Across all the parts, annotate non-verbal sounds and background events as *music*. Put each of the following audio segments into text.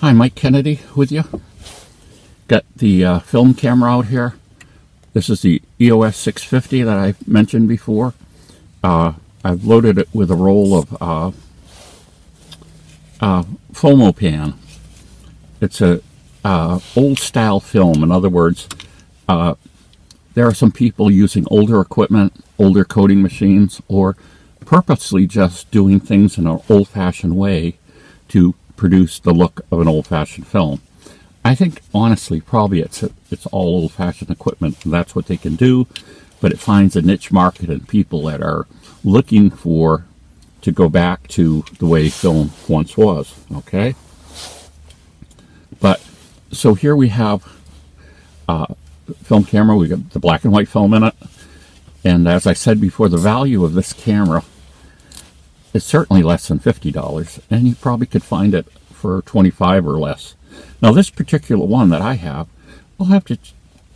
Hi, Mike Kennedy with you. Got the uh, film camera out here. This is the EOS 650 that I mentioned before. Uh, I've loaded it with a roll of uh, uh, Fomopan. It's a uh, old style film. In other words, uh, there are some people using older equipment, older coating machines, or purposely just doing things in an old fashioned way to produce the look of an old fashioned film. I think honestly, probably it's it's all old fashioned equipment. That's what they can do, but it finds a niche market and people that are looking for to go back to the way film once was. Okay, but so here we have uh, film camera. We got the black and white film in it, and as I said before, the value of this camera is certainly less than fifty dollars, and you probably could find it for twenty five or less. Now, this particular one that I have, I'll have to.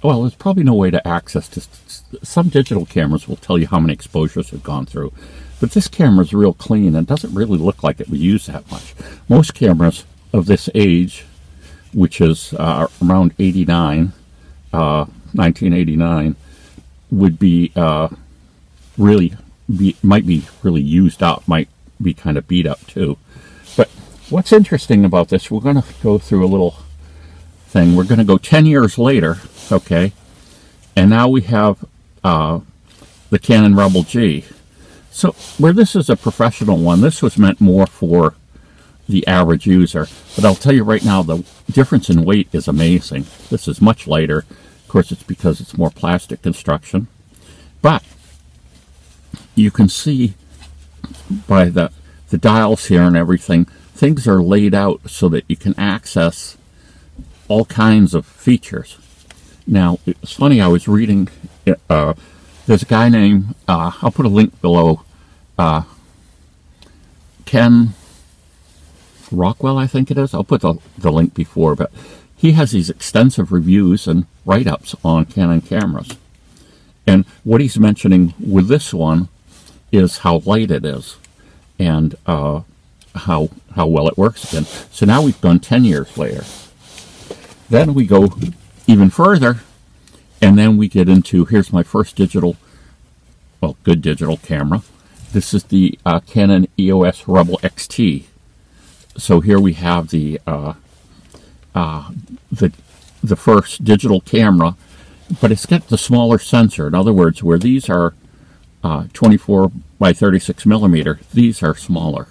Well, there's probably no way to access this. Some digital cameras will tell you how many exposures have gone through, but this camera is real clean and doesn't really look like it was used that much. Most cameras of this age, which is uh, around 89, uh, 1989, would be uh, really be might be really used up, might be kind of beat up too. But what's interesting about this, we're going to go through a little thing. We're going to go 10 years later, okay, and now we have uh, the Canon Rebel G. So where this is a professional one, this was meant more for the average user. But I'll tell you right now, the difference in weight is amazing. This is much lighter. Of course, it's because it's more plastic construction. But you can see by the, the dials here and everything, things are laid out so that you can access all kinds of features. Now, it's funny, I was reading, uh, there's a guy named, uh, I'll put a link below, uh, Ken Rockwell, I think it is. I'll put the, the link before, but he has these extensive reviews and write ups on Canon cameras. And what he's mentioning with this one is how light it is and uh, how how well it works again. So now we've gone 10 years later. Then we go even further, and then we get into here's my first digital, well, good digital camera. This is the uh, Canon EOS Rebel XT. So here we have the uh, uh, the the first digital camera, but it's got the smaller sensor. In other words, where these are uh, 24 by 36 millimeter, these are smaller.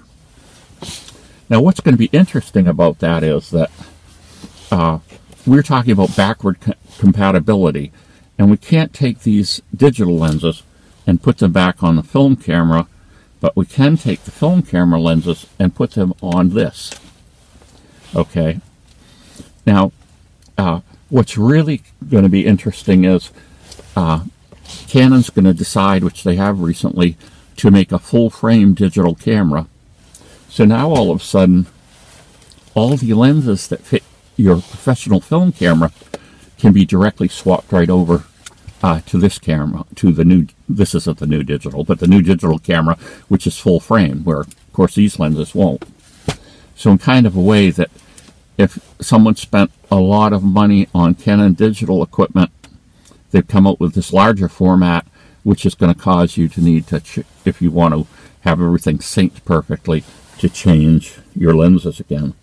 Now, what's going to be interesting about that is that uh, we're talking about backward co compatibility, and we can't take these digital lenses and put them back on the film camera, but we can take the film camera lenses and put them on this. Okay. Now, uh, what's really going to be interesting is uh, Canon's going to decide, which they have recently, to make a full frame digital camera. So now all of a sudden, all the lenses that fit your professional film camera can be directly swapped right over uh, to this camera, to the new, this isn't the new digital, but the new digital camera, which is full frame, where of course these lenses won't. So in kind of a way that if someone spent a lot of money on Canon digital equipment, they've come up with this larger format which is going to cause you to need to, if you want to have everything synced perfectly, to change your lenses again.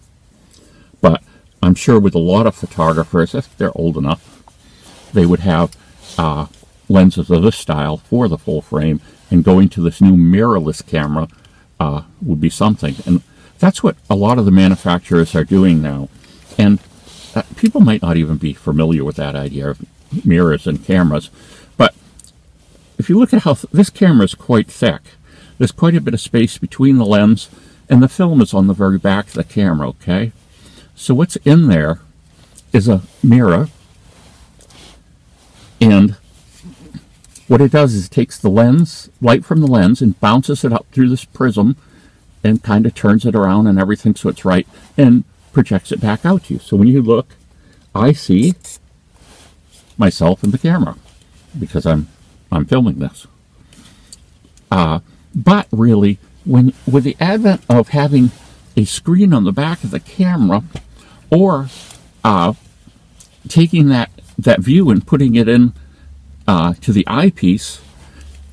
But I'm sure with a lot of photographers, if they're old enough, they would have uh, lenses of this style for the full frame, and going to this new mirrorless camera uh, would be something. And that's what a lot of the manufacturers are doing now. And uh, people might not even be familiar with that idea of mirrors and cameras, But if you look at how th this camera is quite thick, there's quite a bit of space between the lens and the film is on the very back of the camera, okay? So what's in there is a mirror and what it does is it takes the lens, light from the lens, and bounces it up through this prism and kind of turns it around and everything so it's right and projects it back out to you. So when you look, I see myself and the camera because I'm I'm filming this. Uh, but really, when with the advent of having a screen on the back of the camera, or uh, taking that that view and putting it in uh, to the eyepiece,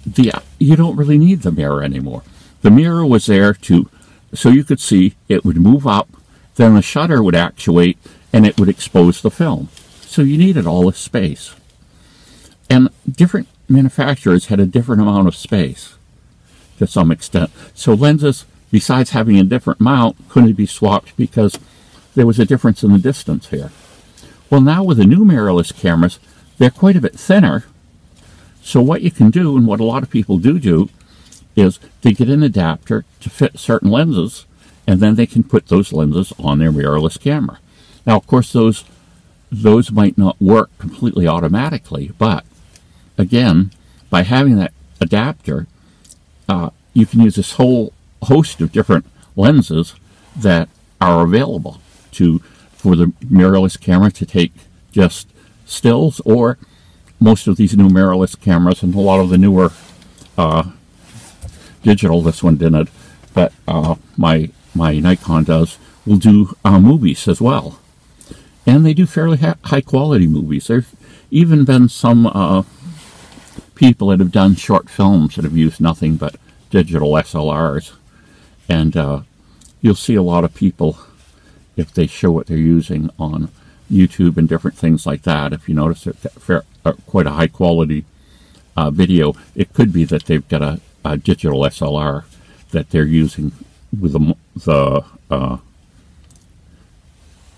the you don't really need the mirror anymore. The mirror was there to so you could see it would move up, then the shutter would actuate, and it would expose the film. So you needed all this space. And different manufacturers had a different amount of space to some extent. So lenses, besides having a different mount, couldn't be swapped because there was a difference in the distance here. Well, now with the new mirrorless cameras, they're quite a bit thinner. So what you can do, and what a lot of people do do, is they get an adapter to fit certain lenses, and then they can put those lenses on their mirrorless camera. Now, of course, those those might not work completely automatically, but again, by having that adapter, uh, you can use this whole host of different lenses that are available to for the mirrorless camera to take just stills or most of these new mirrorless cameras and a lot of the newer uh, digital this one didn't but uh, my my Nikon does will do uh, movies as well and they do fairly ha- high quality movies there's even been some uh, people that have done short films that have used nothing but digital SLRs and uh, you'll see a lot of people if they show what they're using on YouTube and different things like that. If you notice fair, uh, quite a high quality uh, video, it could be that they've got a, a, digital SLR that they're using with the, the uh,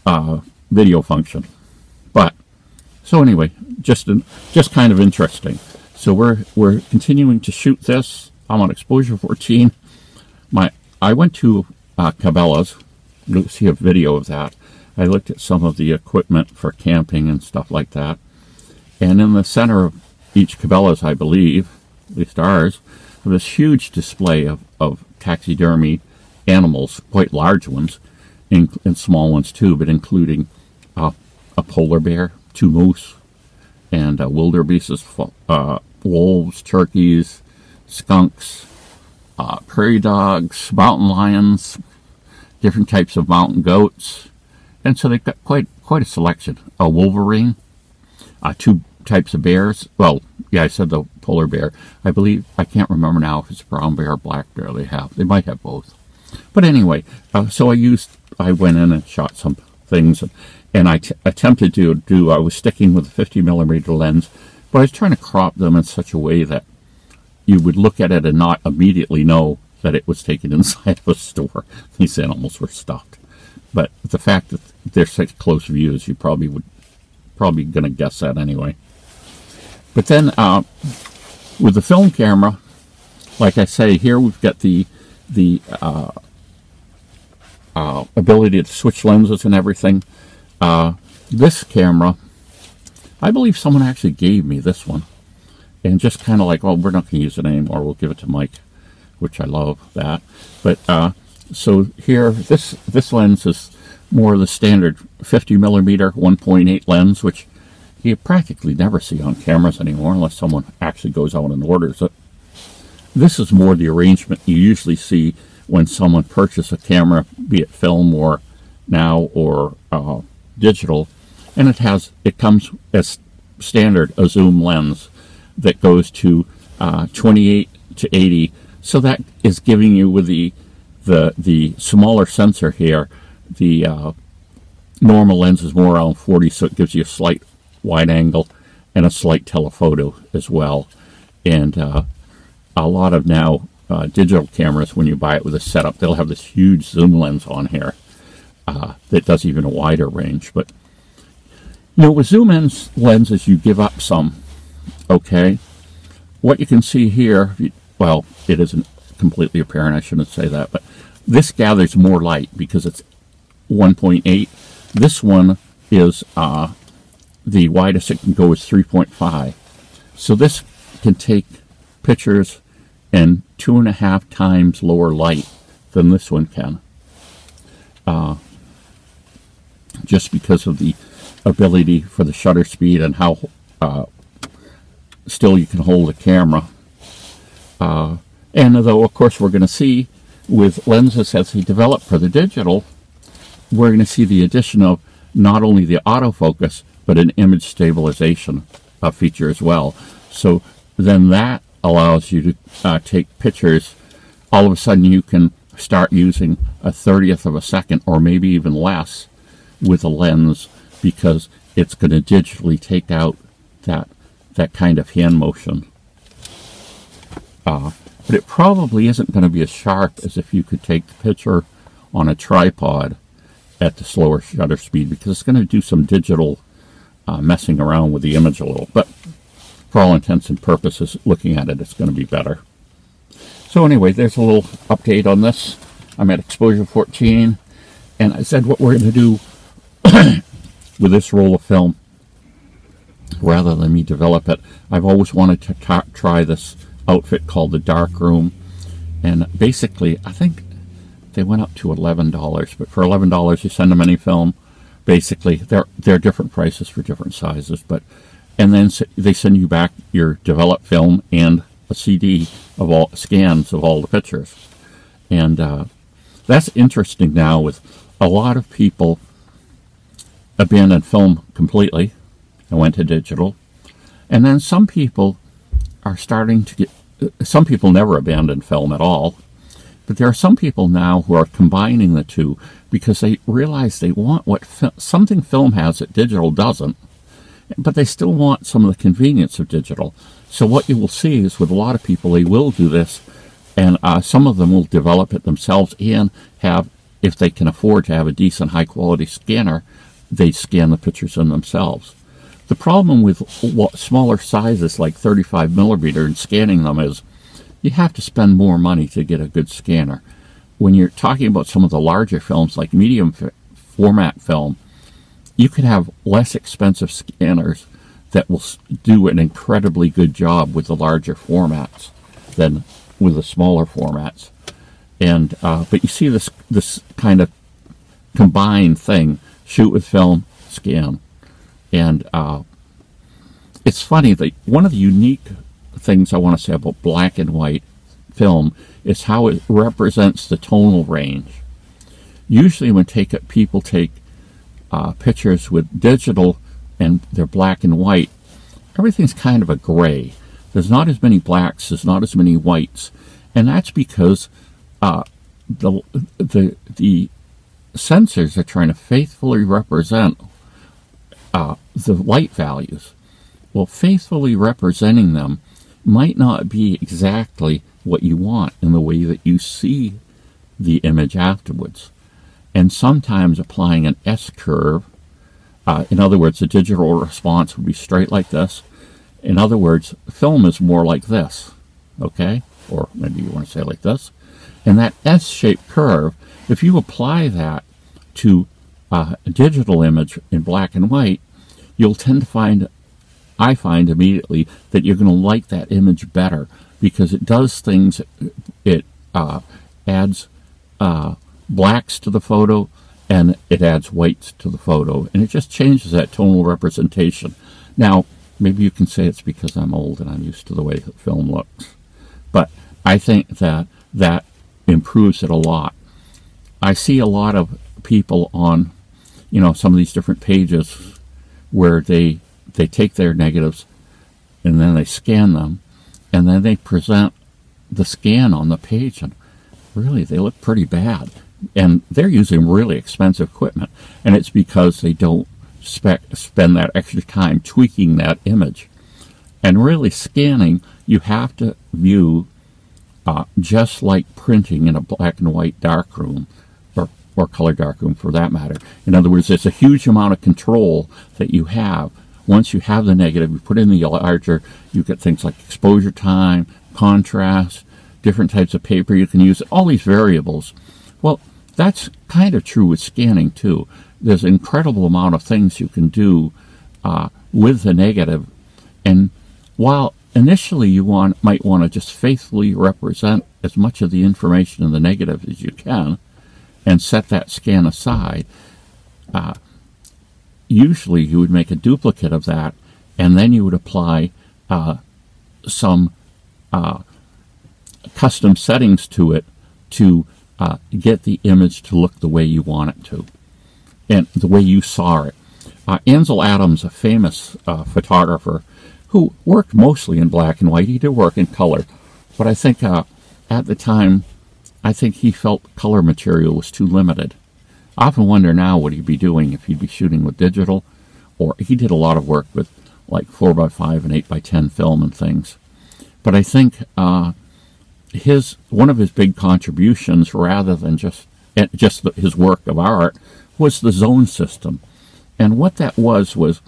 uh, video function. But so anyway, just an, just kind of interesting. So we're we're continuing to shoot this. I'm on exposure 14. My I went to uh, Cabela's You'll see a video of that. I looked at some of the equipment for camping and stuff like that. And in the center of each Cabela's, I believe, at least ours, this huge display of, of taxidermy animals, quite large ones, and, and small ones too, but including uh, a polar bear, two moose, and uh, wildebeests, uh, wolves, turkeys, skunks, uh, prairie dogs, mountain lions, different types of mountain goats. And so they've got quite quite a selection. A wolverine, uh, two types of bears. Well, yeah, I said the polar bear. I believe, I can't remember now if it's brown bear or black bear they have. They might have both. But anyway, uh, so I used, I went in and shot some things and, I attempted to do, I was sticking with a 50 millimeter lens, but I was trying to crop them in such a way that you would look at it and not immediately know that it was taken *laughs* inside of a store. These animals were stuffed. But the fact that they're such close views, you probably would probably going to guess that anyway. But then uh, with the film camera, like I say, here we've got the the uh, uh, ability to switch lenses and everything. Uh, this camera, I believe someone actually gave me this one. And just kind of like, oh, we're not going to use it anymore. We'll give it to Mike which I love that. But uh, so here, this this lens is more the standard 50 millimeter 1.8 lens, which you practically never see on cameras anymore unless someone actually goes out and orders it. This is more the arrangement you usually see when someone purchases a camera, be it film or now or uh, digital, and it has it comes as standard a zoom lens that goes to uh, 28 to 80 so that is giving you with the the the smaller sensor here, the uh, normal lens is more around 40, so it gives you a slight wide angle and a slight telephoto as well. And uh, a lot of now uh, digital cameras, when you buy it with a setup, they'll have this huge zoom lens on here uh, that does even a wider range. But you know, with zoom lens lenses, you give up some. Okay, what you can see here, well, it isn't completely apparent. I shouldn't say that, but this gathers more light because it's 1.8. This one is uh, the widest it can go is 3.5. So this can take pictures in two and a half times lower light than this one can. Uh, just because of the ability for the shutter speed and how uh, still you can hold the camera uh, and though, of course, we're going to see with lenses as they develop for the digital, we're going to see the addition of not only the autofocus, but an image stabilization uh, feature as well. So then that allows you to uh, take pictures. All of a sudden, you can start using a 30th of a second or maybe even less with a lens because it's going to digitally take out that that kind of hand motion. Uh, but it probably isn't going to be as sharp as if you could take the picture on a tripod at the slower shutter speed because it's going to do some digital uh, messing around with the image a little. But for all intents and purposes, looking at it, it's going to be better. So anyway, there's a little update on this. I'm at exposure 14, and I said what we're going to do *coughs* with this roll of film, rather than me develop it, I've always wanted to try this outfit called the Dark Room. And basically, I think they went up to $11, but for $11 you send them any film. Basically, they're, they're different prices for different sizes, but and then they send you back your developed film and a CD of all scans of all the pictures. And uh, that's interesting now with a lot of people abandoned film completely and went to digital. And then some people are starting to get, some people never abandoned film at all. But there are some people now who are combining the two because they realize they want what fi- something film has that digital doesn't, but they still want some of the convenience of digital. So what you will see is with a lot of people, they will do this, and uh, some of them will develop it themselves and have, if they can afford to have a decent high quality scanner, they scan the pictures in themselves. The problem with smaller sizes like 35 millimeter and scanning them is you have to spend more money to get a good scanner. When you're talking about some of the larger films like medium format film, you can have less expensive scanners that will do an incredibly good job with the larger formats than with the smaller formats. And uh, but you see this this kind of combined thing: shoot with film, scan, and uh, it's funny that one of the unique things I want to say about black and white film is how it represents the tonal range. Usually, when take people take uh, pictures with digital and they're black and white, everything's kind of a gray. There's not as many blacks, there's not as many whites, and that's because uh, the the the sensors are trying to faithfully represent uh, the light values. Well, faithfully representing them might not be exactly what you want in the way that you see the image afterwards. And sometimes applying an S curve, uh, in other words, the digital response would be straight like this. In other words, film is more like this, okay? Or maybe you want to say like this. And that S-shaped curve, if you apply that to a digital image in black and white, you'll tend to find I find immediately that you're going to like that image better because it does things, it uh, adds uh, blacks to the photo and it adds whites to the photo and it just changes that tonal representation. Now, maybe you can say it's because I'm old and I'm used to the way the film looks, but I think that that improves it a lot. I see a lot of people on, you know, some of these different pages where they they take their negatives and then they scan them and then they present the scan on the page and really they look pretty bad and they're using really expensive equipment. And it's because they don't spec- spend that extra time tweaking that image. And really scanning you have to view uh, just like printing in a black and white darkroom or, or color darkroom for that matter. In other words there's a huge amount of control that you have. Once you have the negative, you put in the enlarger, you get things like exposure time, contrast, different types of paper you can use, all these variables. Well, that's kind of true with scanning too. There's an incredible amount of things you can do uh, with the negative, and while initially you want might want to just faithfully represent as much of the information in the negative as you can, and set that scan aside. Uh, usually you would make a duplicate of that and then you would apply uh, some uh, custom settings to it to uh, get the image to look the way you want it to. and the way you saw it. Uh, Ansel Adams, a famous uh, photographer who worked mostly in black and white, he did work in color, but I think uh, at the time, I think he felt color material was too limited. I often wonder now what he'd be doing if he'd be shooting with digital, or he did a lot of work with like 4x5 and 8x10 film and things. But I think uh, his one of his big contributions, rather than just just the, his work of art, was the zone system, and what that was was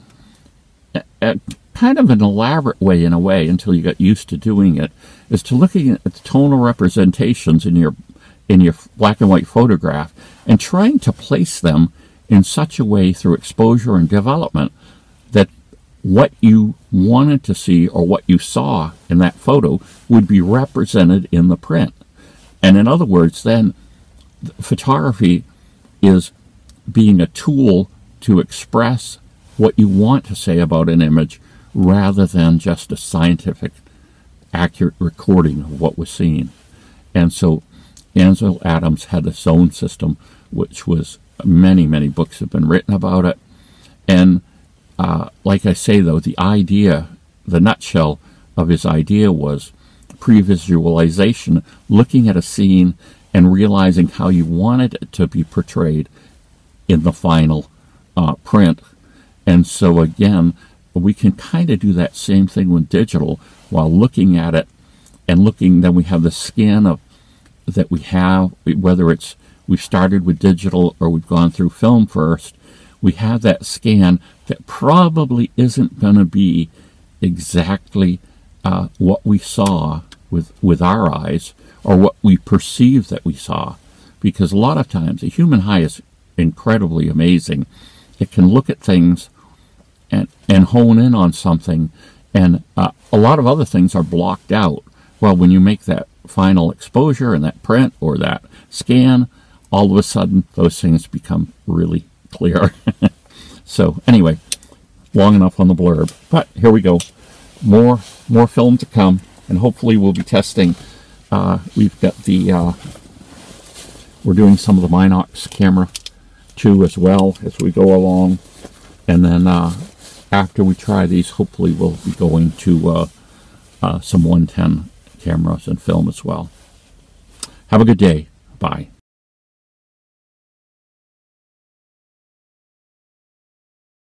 a, a kind of an elaborate way, in a way, until you got used to doing it, is to looking at the tonal representations in your in your black and white photograph and trying to place them in such a way through exposure and development that what you wanted to see or what you saw in that photo would be represented in the print. And in other words, then photography is being a tool to express what you want to say about an image rather than just a scientific, accurate recording of what was seen. And so Ansel Adams had his own system, which was many, many books have been written about it. And uh, like I say, though, the idea, the nutshell of his idea was pre-visualization, looking at a scene and realizing how you wanted it to be portrayed in the final uh, print. And so again, we can kind of do that same thing with digital while looking at it and looking, then we have the scan of that we have, whether it's we've started with digital or we've gone through film first, we have that scan that probably isn't going to be exactly uh, what we saw with, with our eyes or what we perceive that we saw. Because a lot of times the human eye is incredibly amazing. It can look at things and, and hone in on something, and uh, a lot of other things are blocked out. Well, when you make that final exposure and that print or that scan, all of a sudden those things become really clear. *laughs* so anyway, long enough on the blurb. But here we go. More more film to come, and hopefully we'll be testing. Uh, we've got the uh, we're doing some of the Minox camera too as well as we go along, and then uh, after we try these, hopefully we'll be going to uh, uh, some 110 cameras and film as well. Have a good day. Bye.